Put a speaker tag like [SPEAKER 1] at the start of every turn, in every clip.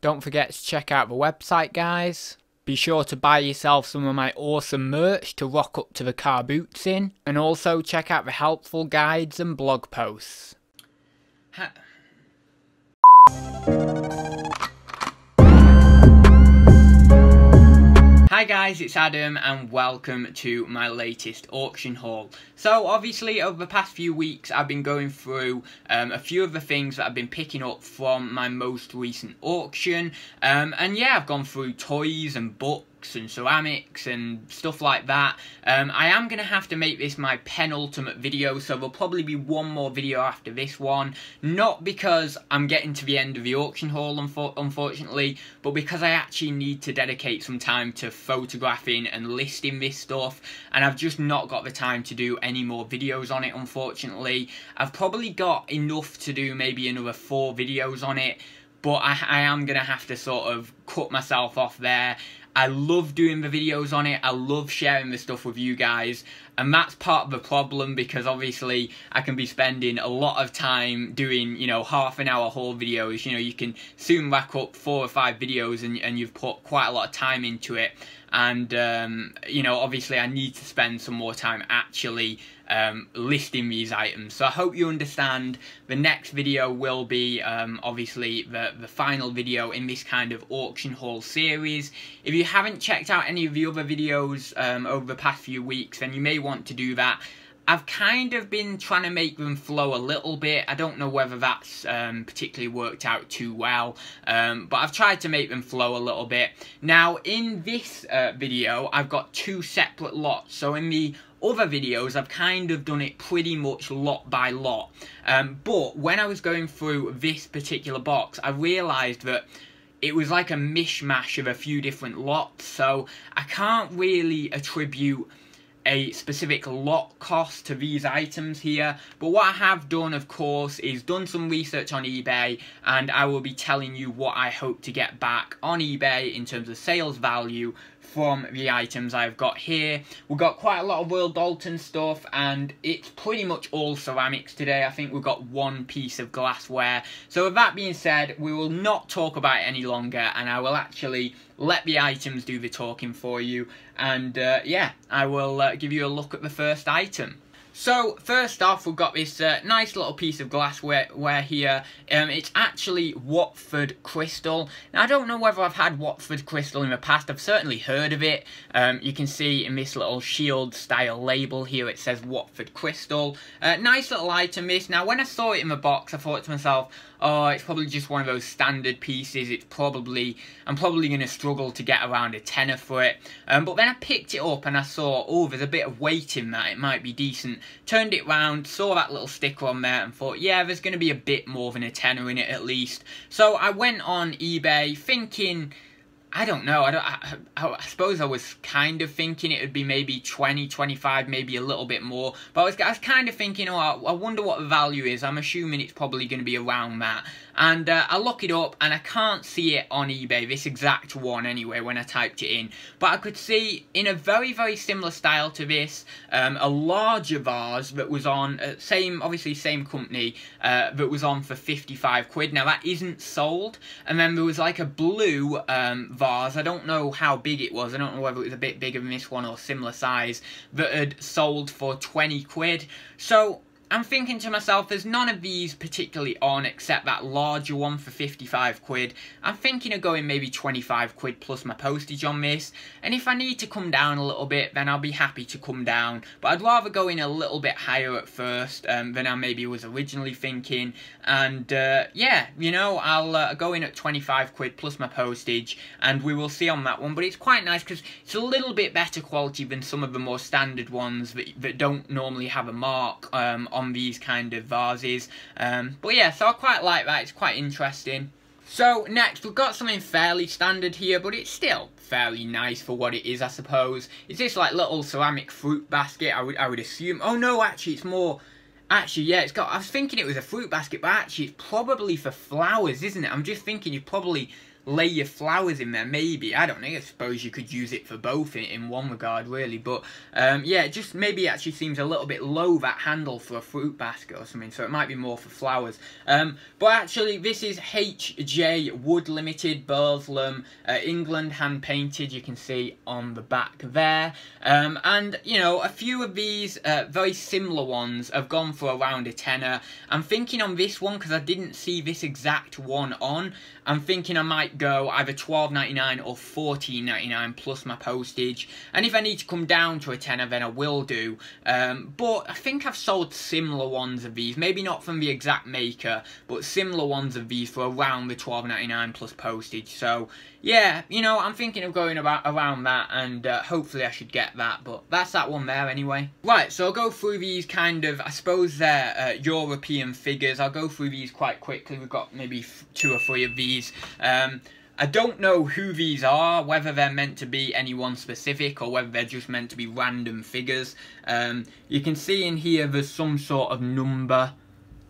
[SPEAKER 1] Don't forget to check out the website, guys. Be sure to buy yourself some of my awesome merch to rock up to the car boots in, and also check out the helpful guides and blog posts.
[SPEAKER 2] Ha- Hi guys, it's Adam and welcome to my latest auction haul. So obviously over the past few weeks I've been going through um, a few of the things that I've been picking up from my most recent auction um, and yeah I've gone through toys and books and ceramics and stuff like that. Um, I am going to have to make this my penultimate video, so there'll probably be one more video after this one. Not because I'm getting to the end of the auction haul, unfo unfortunately, but because I actually need to dedicate some time to photographing and listing this stuff, and I've just not got the time to do any more videos on it, unfortunately. I've probably got enough to do maybe another four videos on it, but I, I am going to have to sort of cut myself off there I love doing the videos on it. I love sharing the stuff with you guys. And that's part of the problem because obviously I can be spending a lot of time doing, you know, half an hour haul videos. You know, you can soon rack up four or five videos and, and you've put quite a lot of time into it and um, you know obviously I need to spend some more time actually um, listing these items so I hope you understand the next video will be um, obviously the, the final video in this kind of auction haul series if you haven't checked out any of the other videos um, over the past few weeks then you may want to do that I've kind of been trying to make them flow a little bit. I don't know whether that's um, particularly worked out too well, um, but I've tried to make them flow a little bit. Now, in this uh, video, I've got two separate lots. So in the other videos, I've kind of done it pretty much lot by lot. Um, but when I was going through this particular box, I realised that it was like a mishmash of a few different lots. So I can't really attribute a specific lot cost to these items here but what I have done of course is done some research on eBay and I will be telling you what I hope to get back on eBay in terms of sales value from the items I've got here. We've got quite a lot of Royal Doulton stuff and it's pretty much all ceramics today. I think we've got one piece of glassware. So with that being said, we will not talk about it any longer and I will actually let the items do the talking for you. And uh, yeah, I will uh, give you a look at the first item. So, first off, we've got this uh, nice little piece of glassware here. Um, it's actually Waterford Crystal. Now, I don't know whether I've had Waterford Crystal in the past. I've certainly heard of it. Um, you can see in this little shield-style label here, it says Waterford Crystal. Uh, nice little item, this. Now, when I saw it in the box, I thought to myself, oh, it's probably just one of those standard pieces. It's probably, I'm probably going to struggle to get around a tenner for it. Um, but then I picked it up and I saw, oh, there's a bit of weight in that. It might be decent. Turned it round, saw that little sticker on there and thought, yeah, there's going to be a bit more than a tenner in it at least. So I went on eBay thinking I don't know. I, don't, I, I, suppose I was kind of thinking it would be maybe 20, 25, maybe a little bit more. But I was, I was kind of thinking, oh, I, I wonder what the value is. I'm assuming it's probably going to be around that. And uh, I look it up and I can't see it on eBay, this exact one anyway, when I typed it in. But I could see in a very, very similar style to this, um, a larger vase that was on, uh, same, obviously same company, uh, that was on for 55 quid. Now that isn't sold. And then there was like a blue um, vase. I don't know how big it was. I don't know whether it was a bit bigger than this one or similar size that had sold for 20 quid. So I'm thinking to myself, there's none of these particularly on except that larger one for 55 quid. I'm thinking of going maybe 25 quid plus my postage on this. And if I need to come down a little bit, then I'll be happy to come down. But I'd rather go in a little bit higher at first um, than I maybe was originally thinking. And uh, yeah, you know, I'll uh, go in at 25 quid plus my postage. And we will see on that one. But it's quite nice because it's a little bit better quality than some of the more standard ones that, that don't normally have a mark um, on these kind of vases. Um, but yeah, so I quite like that. It's quite interesting. So next, we've got something fairly standard here, but it's still fairly nice for what it is, I suppose. It's this like little ceramic fruit basket? I would, I would assume. Oh no, actually, it's more. Actually, yeah, it's got. I was thinking it was a fruit basket, but actually, it's probably for flowers, isn't it? I'm just thinking you probably lay your flowers in there, maybe. I don't know, I suppose you could use it for both in, in one regard, really. But, um, yeah, it just maybe actually seems a little bit low, that handle for a fruit basket or something, so it might be more for flowers. Um, but actually, this is HJ Wood Limited, Burslem, uh, England, hand-painted, you can see on the back there. Um, and, you know, a few of these uh, very similar ones have gone for around a tenner. I'm thinking on this one, because I didn't see this exact one on, I'm thinking I might go either $12.99 or $14.99 plus my postage. And if I need to come down to a tenner, then I will do. Um, but I think I've sold similar ones of these. Maybe not from the exact maker, but similar ones of these for around the $12.99 plus postage. So, yeah, you know, I'm thinking of going about around that, and uh, hopefully I should get that. But that's that one there anyway. Right, so I'll go through these kind of, I suppose they're uh, European figures. I'll go through these quite quickly. We've got maybe two or three of these. Um, I don't know who these are, whether they're meant to be anyone specific or whether they're just meant to be random figures. Um, you can see in here there's some sort of number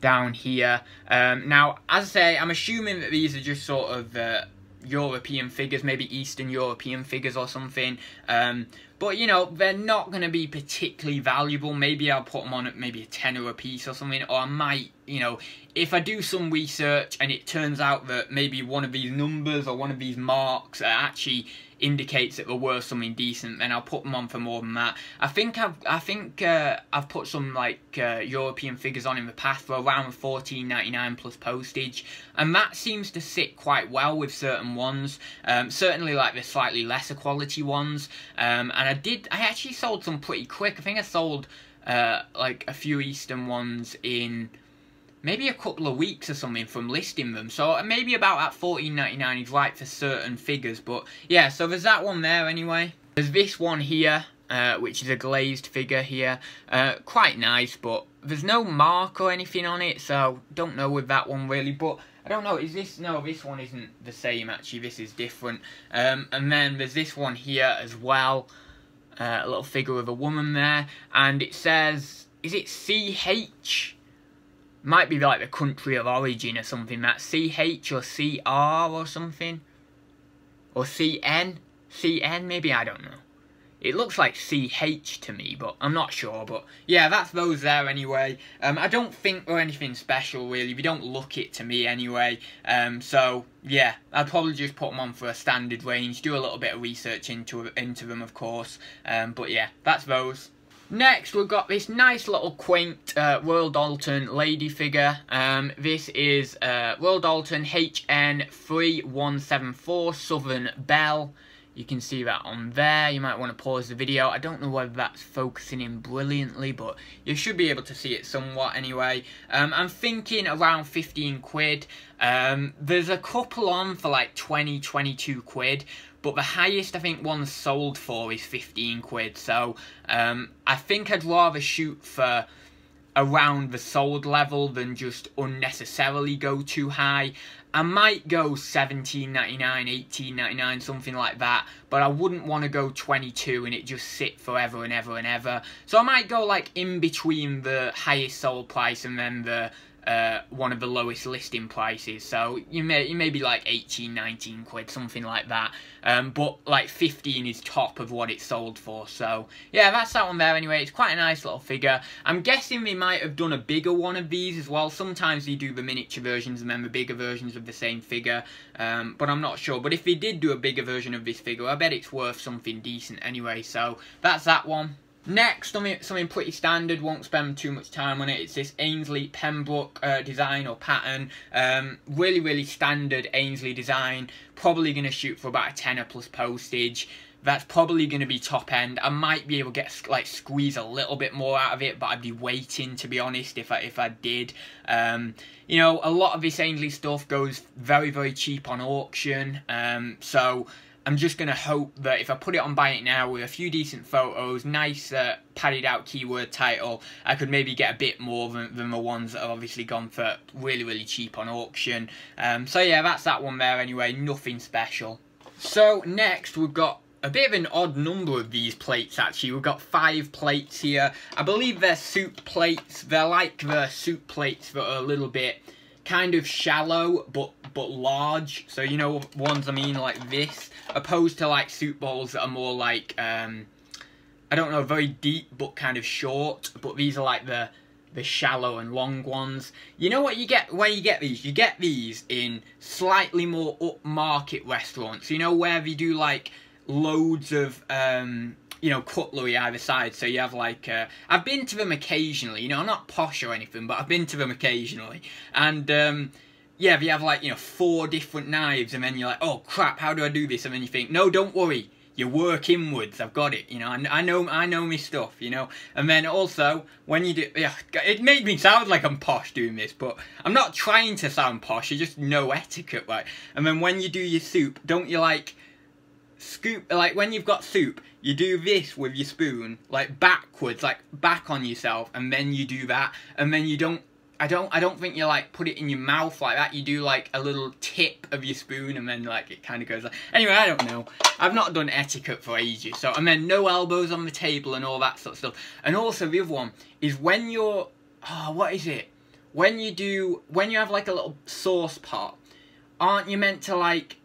[SPEAKER 2] down here. Um, now, as I say, I'm assuming that these are just sort of uh, European figures, maybe Eastern European figures or something. Um, but, you know, they're not going to be particularly valuable. Maybe I'll put them on at maybe a tenner a piece or something. Or I might, you know, if I do some research and it turns out that maybe one of these numbers or one of these marks actually indicates that they're worth something decent, then I'll put them on for more than that. I think I've I think uh, I've put some like uh, European figures on in the past for around fourteen ninety nine plus postage, and that seems to sit quite well with certain ones. Um, certainly like the slightly lesser quality ones, um, and I did I actually sold some pretty quick. I think I sold uh, like a few Eastern ones in maybe a couple of weeks or something from listing them. So uh, maybe about at fourteen ninety nine is right for certain figures. But yeah, so there's that one there anyway. There's this one here, uh, which is a glazed figure here. Uh, quite nice, but there's no mark or anything on it, so don't know with that one really. But I don't know, is this, no, this one isn't the same actually, this is different. Um, and then there's this one here as well. Uh, a little figure of a woman there, and it says, is it CH? Might be like the country of origin or something, that CH or CR or something. Or CN? CN maybe, I don't know. It looks like CH to me, but I'm not sure. But yeah, that's those there anyway. Um, I don't think they're anything special really. They don't look it to me anyway. Um, so yeah, I'd probably just put them on for a standard range. Do a little bit of research into into them, of course. Um, but yeah, that's those. Next, we've got this nice little quaint uh, Royal Doulton lady figure. Um, this is uh, Royal Doulton HN3174 Southern Belle. You can see that on there. You might want to pause the video. I don't know whether that's focusing in brilliantly, but you should be able to see it somewhat anyway. Um, I'm thinking around 15 quid. Um, there's a couple on for like 20, 22 quid, but the highest I think one sold for is 15 quid. So um, I think I'd rather shoot for around the sold level than just unnecessarily go too high. I might go 17.99, 18.99, something like that, but I wouldn't want to go 22 and it just sit forever and ever and ever. So I might go like in between the highest sold price and then the uh, one of the lowest listing prices. So you may you may be like 18, 19 quid, something like that. Um, but like 15 is top of what it sold for. So yeah, that's that one there anyway. It's quite a nice little figure. I'm guessing they might have done a bigger one of these as well. Sometimes they do the miniature versions and then the bigger versions of the same figure. Um, but I'm not sure. But if they did do a bigger version of this figure, I bet it's worth something decent anyway. So that's that one. Next, something, something pretty standard, won't spend too much time on it. It's this Aynsley Pembroke uh, design or pattern. Um, really, really standard Aynsley design. Probably going to shoot for about a tenner plus postage. That's probably going to be top end. I might be able to get like squeeze a little bit more out of it, but I'd be waiting to be honest if I if I did. Um, you know, a lot of this Aynsley stuff goes very very cheap on auction. Um, so I'm just going to hope that if I put it on Buy It Now with a few decent photos, nice uh, padded out keyword title, I could maybe get a bit more than, than the ones that have obviously gone for really, really cheap on auction. Um, so yeah, that's that one there anyway, nothing special. So next we've got a bit of an odd number of these plates actually. We've got five plates here. I believe they're soup plates. They're like the soup plates that are a little bit kind of shallow but but large. So you know ones I mean like this, opposed to like soup bowls that are more like um, I don't know, very deep but kind of short. But these are like the the shallow and long ones. You know what you get where you get these? You get these in slightly more upmarket restaurants. You know where they do like loads of um, you know cutlery either side. So you have like uh, I've been to them occasionally. You know, I'm not posh or anything, but I've been to them occasionally, and. Um, yeah, if you have like, you know, four different knives, and then you're like, oh crap, how do I do this? And then you think, no, don't worry, you work inwards. I've got it. You know, I, I know I know my stuff. You know, and then also when you do, yeah, it made me sound like I'm posh doing this, but I'm not trying to sound posh. You just know etiquette, right? And then when you do your soup, don't you like scoop like when you've got soup? You do this with your spoon, like backwards, like back on yourself, and then you do that, and then you don't I don't I don't think you like put it in your mouth like that. You do like a little tip of your spoon and then like it kind of goes like. Anyway, I don't know. I've not done etiquette for ages. So and then no elbows on the table and all that sort of stuff. And also the other one is when you're oh what is it? When you do when you have like a little sauce pot, aren't you meant to like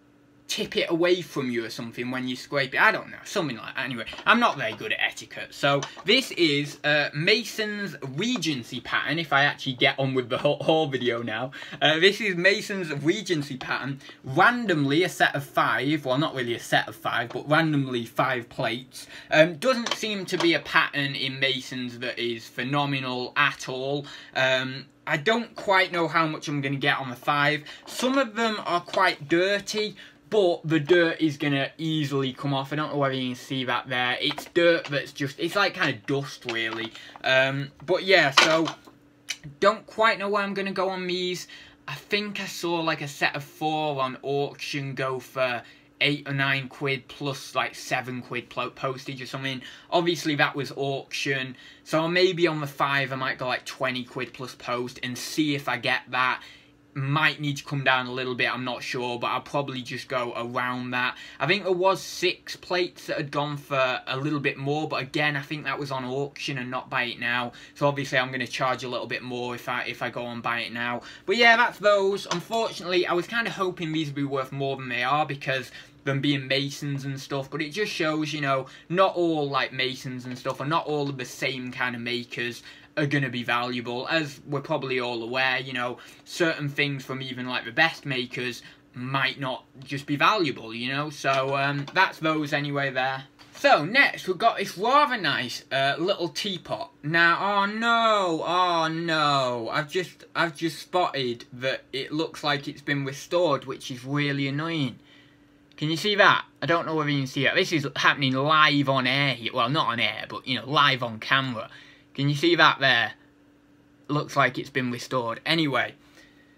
[SPEAKER 2] tip it away from you or something when you scrape it. I don't know, something like that. Anyway, I'm not very good at etiquette. So this is uh, Mason's Regency pattern, if I actually get on with the whole, video now. Uh, this is Mason's Regency pattern. Randomly a set of five, well not really a set of five, but randomly five plates. Um, doesn't seem to be a pattern in Mason's that is phenomenal at all. Um, I don't quite know how much I'm going to get on the five. Some of them are quite dirty, but the dirt is going to easily come off. I don't know whether you can see that there. It's dirt that's just, it's like kind of dust really. Um, but yeah, so don't quite know where I'm going to go on these. I think I saw like a set of four on auction go for eight or nine quid plus like seven quid postage or something. Obviously that was auction, so maybe on the five I might go like 20 quid plus post and see if I get that might need to come down a little bit, I'm not sure, but I'll probably just go around that. I think there was six plates that had gone for a little bit more, but again, I think that was on auction and not buy it now. So obviously I'm going to charge a little bit more if I if I go and buy it now. But yeah, that's those. Unfortunately, I was kind of hoping these would be worth more than they are because them being masons and stuff but it just shows you know not all like masons and stuff are not all of the same kind of makers are going to be valuable. As we're probably all aware, you know, certain things from even like the best makers might not just be valuable, you know. So um, that's those anyway there. So next we've got this rather nice uh, little teapot. Now, oh no, oh no, I've just I've just spotted that it looks like it's been restored, which is really annoying. Can you see that? I don't know whether you can see it. This is happening live on air. Well, not on air, but you know, live on camera. Can you see that there? Looks like it's been restored. Anyway,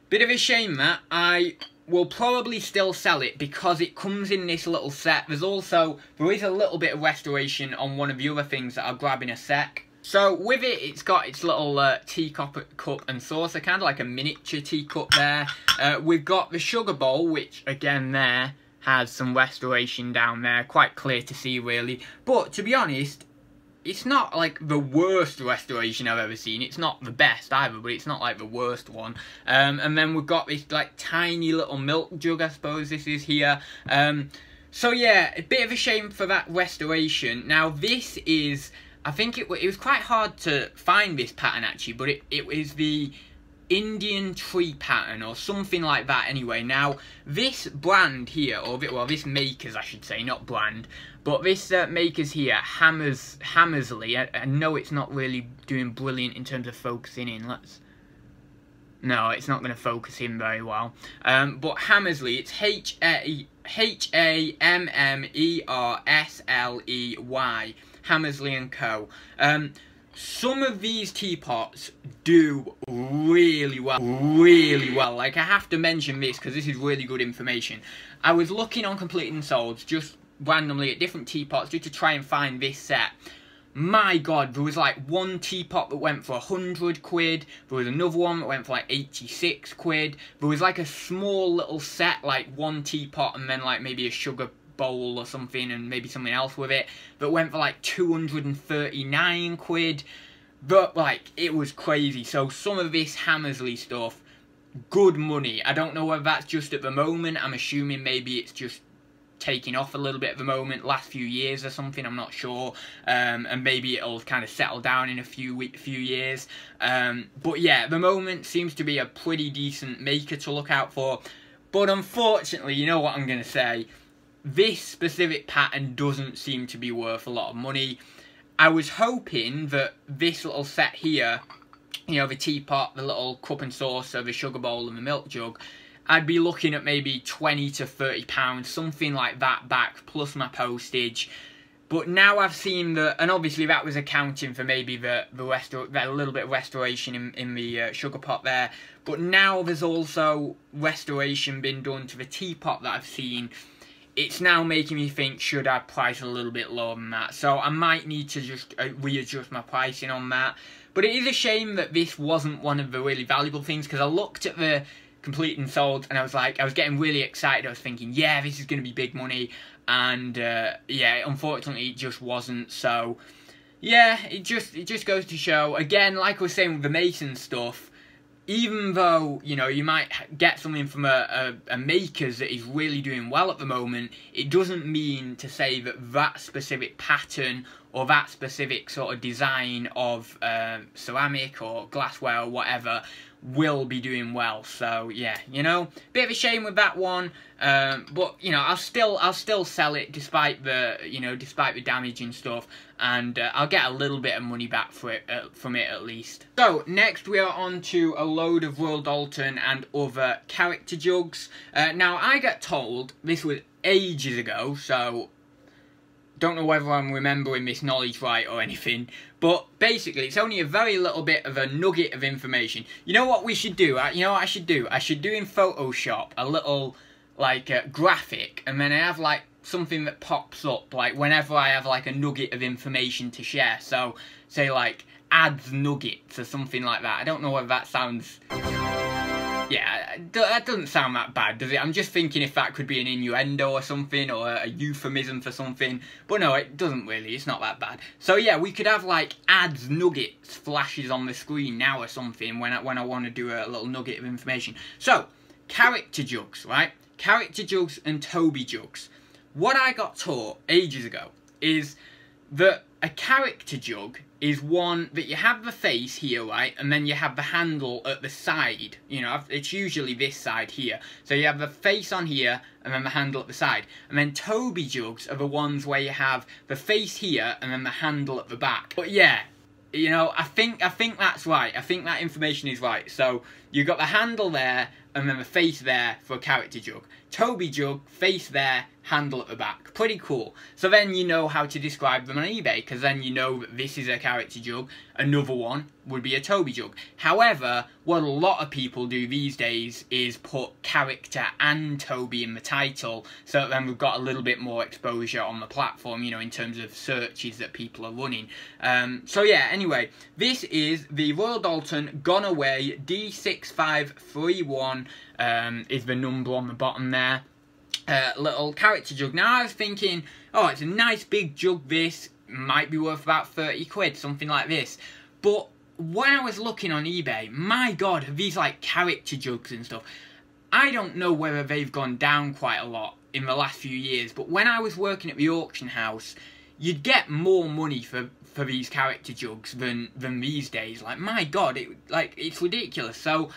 [SPEAKER 2] bit of a shame that I will probably still sell it because it comes in this little set. There's also, there is a little bit of restoration on one of the other things that I'll grab in a sec. So with it, it's got its little uh, teacup cup and saucer, kind of like a miniature teacup there. Uh, we've got the sugar bowl, which again there has some restoration down there, quite clear to see really. But to be honest, it's not like the worst restoration I've ever seen. It's not the best either, but it's not like the worst one. Um, and then we've got this like tiny little milk jug, I suppose this is here. Um, so yeah, a bit of a shame for that restoration. Now this is, I think it, it was quite hard to find this pattern actually, but it, it is the Indian tree pattern or something like that anyway. Now, this brand here, or well, this makers I should say, not brand, but this uh, makers here, Hammers, Hammersley, I, I, know it's not really doing brilliant in terms of focusing in. Let's. No, it's not going to focus in very well. Um, but Hammersley, it's H A H A M M E R S L E Y, Hammersley and Co. Um, some of these teapots do really well, really well. Like, I have to mention this because this is really good information. I was looking on Complete and Sold just randomly at different teapots just to try and find this set. My god, there was like one teapot that went for 100 quid, there was another one that went for like 86 quid, there was like a small little set, like one teapot and then like maybe a sugar bowl or something and maybe something else with it that went for like 239 quid. But like it was crazy. So some of this Hammersley stuff good money. I don't know whether that's just at the moment. I'm assuming maybe it's just taking off a little bit at the moment, last few years or something. I'm not sure, um, and maybe it'll kind of settle down in a few week, few years. Um, but yeah, the moment seems to be a pretty decent maker to look out for. But unfortunately, you know what I'm gonna say. This specific pattern doesn't seem to be worth a lot of money. I was hoping that this little set here, you know, the teapot, the little cup and saucer, the sugar bowl and the milk jug, I'd be looking at maybe 20 to 30 pounds, something like that back, plus my postage. But now I've seen that, and obviously that was accounting for maybe the the little bit of restoration in, in the uh, sugar pot there. But now there's also restoration been done to the teapot that I've seen. It's now making me think, should I price a little bit lower than that? So I might need to just uh, readjust my pricing on that. But it is a shame that this wasn't one of the really valuable things because I looked at the complete and sold and I was like I was getting really excited I was thinking yeah this is going to be big money and uh, yeah unfortunately it just wasn't so yeah it just it just goes to show again like I was saying with the Mason stuff even though you know you might get something from a, a, a makers that is really doing well at the moment it doesn't mean to say that that specific pattern or that specific sort of design of uh, ceramic or glassware or whatever will be doing well. So yeah, you know, bit of a shame with that one. Um, but you know, I'll still I'll still sell it despite the you know despite the damage and stuff, and uh, I'll get a little bit of money back for it uh, from it at least. So next we are on to a load of Royal Doulton and other character jugs. Uh, now I get told this was ages ago, so don't know whether I'm remembering this knowledge right or anything, but basically it's only a very little bit of a nugget of information. You know what we should do? You know what I should do? I should do in Photoshop a little like uh, graphic and then I have like something that pops up like whenever I have like a nugget of information to share. So say like Adz nuggets or something like that. I don't know whether that sounds yeah, that doesn't sound that bad, does it? I'm just thinking if that could be an innuendo or something, or a euphemism for something. But no, it doesn't really. It's not that bad. So yeah, we could have like Adz, nuggets, flashes on the screen now or something when I, when I want to do a little nugget of information. So, character jugs, right? Character jugs and Toby jugs. What I got taught ages ago is that a character jug is one that you have the face here, right, and then you have the handle at the side. You know, it's usually this side here. So you have the face on here, and then the handle at the side. And then Toby jugs are the ones where you have the face here, and then the handle at the back. But yeah, you know, I think I think that's right. I think that information is right. So you've got the handle there, and then the face there for a character jug. Toby jug, face there, handle at the back. Pretty cool. So then you know how to describe them on eBay, because then you know that this is a character jug. Another one would be a Toby jug. However, what a lot of people do these days is put character and Toby in the title, so then we've got a little bit more exposure on the platform, you know, in terms of searches that people are running. Um, so yeah, anyway, this is the Royal Doulton Gone Away D6531 um, is the number on the bottom there uh, little character jug. Now I was thinking, oh, it's a nice big jug. This might be worth about 30 quid, something like this. But when I was looking on eBay, my god, these like character jugs and stuff, I don't know whether they've gone down quite a lot in the last few years, but when I was working at the auction house, you'd get more money for for these character jugs than than these days. Like my god, it like it's ridiculous. So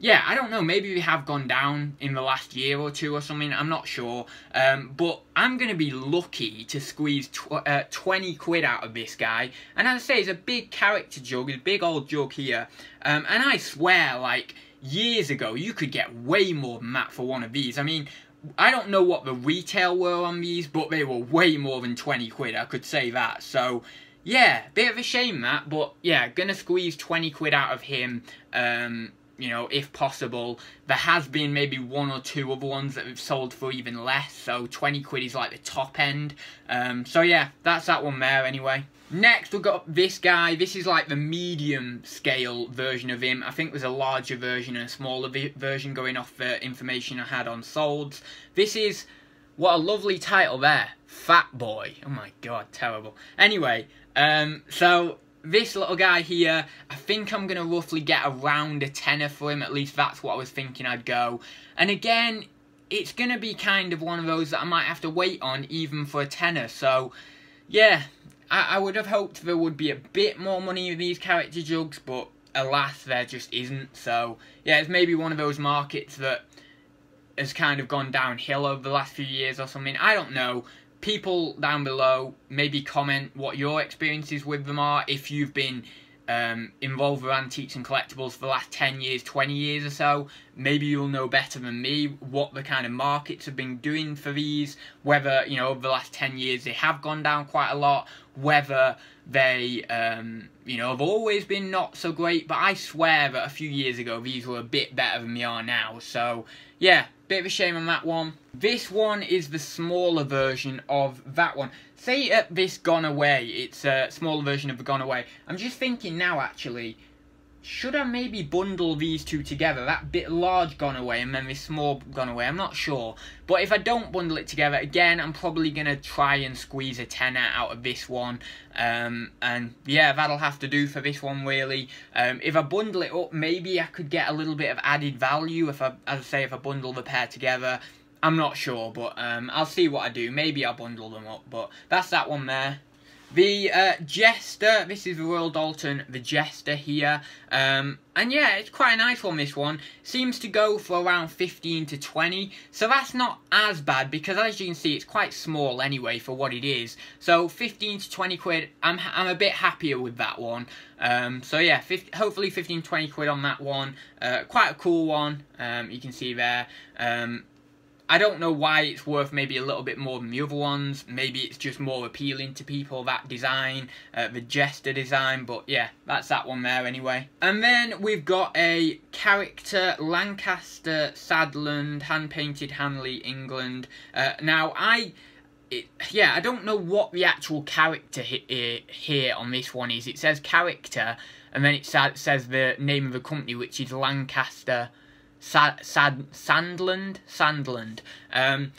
[SPEAKER 2] yeah, I don't know. Maybe we have gone down in the last year or two or something. I'm not sure. Um, but I'm going to be lucky to squeeze tw uh, 20 quid out of this guy. And as I say, it's a big character jug. It's a big old jug here. Um, and I swear, like, years ago, you could get way more than that for one of these. I mean, I don't know what the retail were on these, but they were way more than 20 quid. I could say that. So, yeah, bit of a shame that. But, yeah, to squeeze 20 quid out of him. Um, you know, if possible. There has been maybe one or two other ones that have sold for even less, so 20 quid is like the top end. Um, so yeah, that's that one there anyway. Next, we've got this guy. This is like the medium scale version of him. I think there's a larger version and a smaller version going off the information I had on solds. This is, what a lovely title there, Fat Boy. Oh my god, terrible. Anyway, um, so this little guy here, I think I'm going to roughly get around a tenner for him. At least that's what I was thinking I'd go. And again, it's going to be kind of one of those that I might have to wait on even for a tenner. So, yeah, I, I would have hoped there would be a bit more money in these character jugs, but alas, there just isn't. So, yeah, it's maybe one of those markets that has kind of gone downhill over the last few years or something. I don't know. People down below, maybe comment what your experiences with them are. If you've been um, involved with antiques and collectibles for the last 10 years, 20 years or so, maybe you'll know better than me what the kind of markets have been doing for these, whether, you know, over the last 10 years they have gone down quite a lot, whether they, um, you know, have always been not so great, but I swear that a few years ago these were a bit better than they are now, so, yeah, bit of a shame on that one. This one is the smaller version of that one. Say uh, this Gone Away, it's a smaller version of the Gone Away. I'm just thinking now, actually, should I maybe bundle these two together? That bit large gone away and then this small gone away. I'm not sure. But if I don't bundle it together, again, I'm probably going to try and squeeze a tenner out of this one. Um, and yeah, that'll have to do for this one, really. Um, if I bundle it up, maybe I could get a little bit of added value. If I, as I say, if I bundle the pair together. I'm not sure, but um, I'll see what I do. Maybe I'll bundle them up. But that's that one there. The uh, Jester, this is the Royal Doulton, the Jester here. Um, and yeah, it's quite a nice one, this one. Seems to go for around 15 to 20. So that's not as bad, because as you can see, it's quite small anyway for what it is. So 15 to 20 quid, I'm, I'm a bit happier with that one. Um, so yeah, 50, hopefully 15, 20 quid on that one. Uh, quite a cool one, um, you can see there. I don't know why it's worth maybe a little bit more than the other ones. Maybe it's just more appealing to people, that design, uh, the Jester design. But yeah, that's that one there anyway. And then we've got a character, Lancaster, Sadland, hand-painted Hanley, England. Uh, now, I... It, yeah, I don't know what the actual character here on this one is. It says character, and then it says the name of the company, which is Lancaster Sad, Sad, Sandland? Sandland. Um,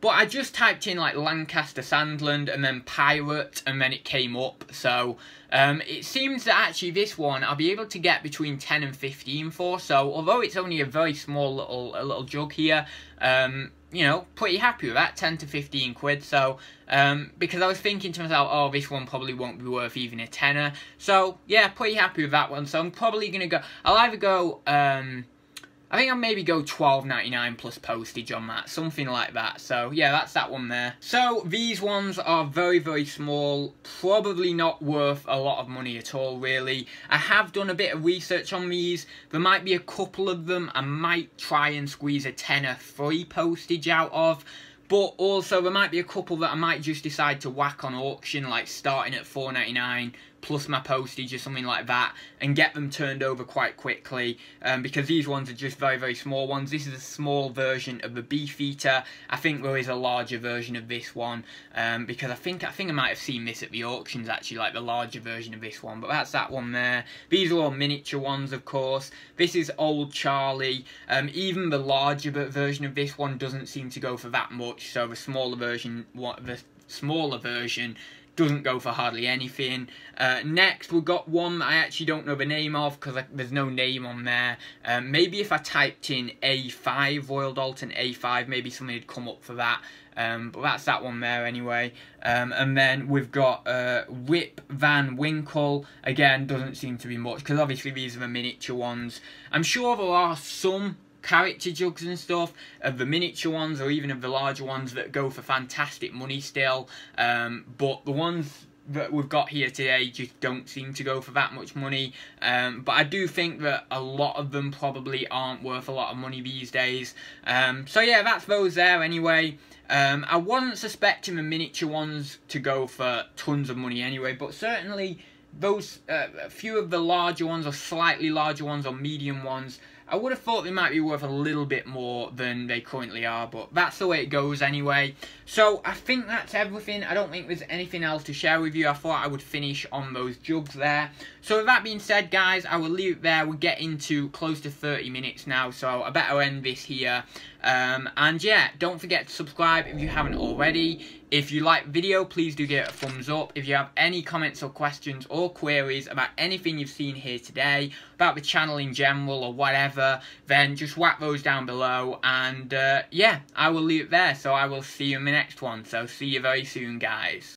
[SPEAKER 2] but I just typed in like Lancaster Sandland and then Pirate and then it came up. So um, it seems that actually this one I'll be able to get between 10 and 15 for. So although it's only a very small little a little jug here, um, you know, pretty happy with that, 10 to 15 quid. So, um, because I was thinking to myself, oh, this one probably won't be worth even a tenner. So, yeah, pretty happy with that one. So I'm probably going to go, I'll either go, um, I think I'll maybe go twelve ninety nine plus postage on that, something like that. So yeah, that's that one there. So these ones are very, very small, probably not worth a lot of money at all, really. I have done a bit of research on these. There might be a couple of them I might try and squeeze a tenner free postage out of. But also there might be a couple that I might just decide to whack on auction, like starting at four ninety nine plus my postage or something like that and get them turned over quite quickly um, because these ones are just very very small ones. This is a small version of the beefeater I think there is a larger version of this one um, because I think I think I might have seen this at the auctions actually like the larger version of this one but that's that one there. These are all miniature ones of course. This is old Charlie. Um, even the larger version of this one doesn't seem to go for that much so the smaller version what the smaller version doesn't go for hardly anything. Uh, next, we've got one that I actually don't know the name of because there's no name on there. Um, maybe if I typed in A5, Royal Doulton A5, maybe something would come up for that. Um, but that's that one there anyway. Um, and then we've got uh, Rip Van Winkle. Again, doesn't seem to be much because obviously these are the miniature ones. I'm sure there are some character jugs and stuff, of the miniature ones or even of the larger ones that go for fantastic money still. Um, but the ones that we've got here today just don't seem to go for that much money. Um, but I do think that a lot of them probably aren't worth a lot of money these days. Um, so yeah, that's those there anyway. Um, I wasn't suspecting the miniature ones to go for tons of money anyway, but certainly those uh, few of the larger ones or slightly larger ones or medium ones I would have thought they might be worth a little bit more than they currently are, but that's the way it goes anyway. So I think that's everything. I don't think there's anything else to share with you. I thought I would finish on those jugs there. So with that being said, guys, I will leave it there. We're getting to close to 30 minutes now, so I better end this here. Um, and yeah, don't forget to subscribe if you haven't already. If you like video, please do give it a thumbs up. If you have any comments or questions or queries about anything you've seen here today, about the channel in general or whatever, then just whack those down below. And uh, yeah, I will leave it there. So I will see you in the next one. So see you very soon, guys.